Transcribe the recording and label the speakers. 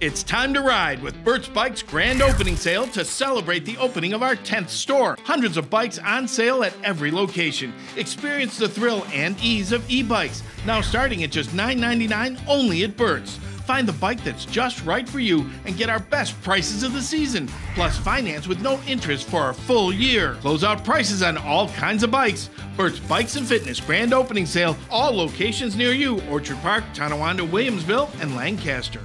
Speaker 1: It's time to ride with Bert's Bikes grand opening sale to celebrate the opening of our 10th store. Hundreds of bikes on sale at every location. Experience the thrill and ease of e-bikes. Now starting at just $9.99 only at Bert's. Find the bike that's just right for you and get our best prices of the season. Plus finance with no interest for a full year. Close out prices on all kinds of bikes. Bert's Bikes and Fitness grand opening sale. All locations near you. Orchard Park, Tonawanda, Williamsville, and Lancaster.